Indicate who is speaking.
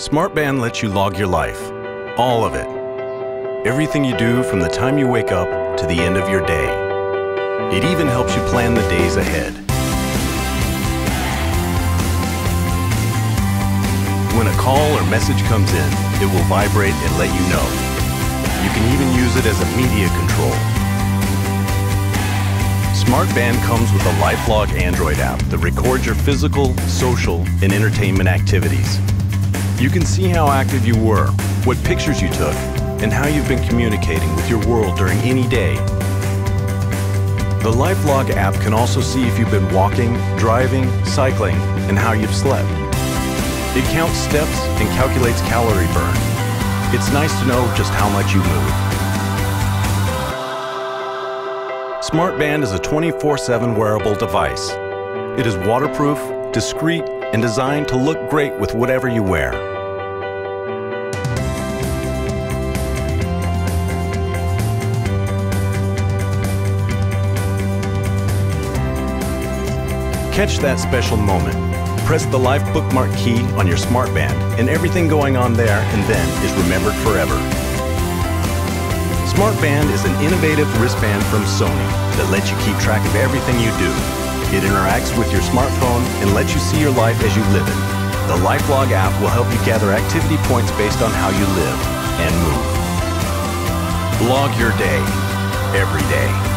Speaker 1: SmartBand lets you log your life, all of it. Everything you do from the time you wake up to the end of your day. It even helps you plan the days ahead. When a call or message comes in, it will vibrate and let you know. You can even use it as a media control. SmartBand comes with a LifeLog Android app that records your physical, social, and entertainment activities. You can see how active you were, what pictures you took, and how you've been communicating with your world during any day. The LifeLog app can also see if you've been walking, driving, cycling, and how you've slept. It counts steps and calculates calorie burn. It's nice to know just how much you move. SmartBand is a 24-7 wearable device. It is waterproof, discreet, and designed to look great with whatever you wear. Catch that special moment. Press the Life Bookmark key on your smartband, and everything going on there and then is remembered forever. SmartBand is an innovative wristband from Sony that lets you keep track of everything you do. It interacts with your smartphone and lets you see your life as you live it. The LifeLog app will help you gather activity points based on how you live and move. Log your day, every day.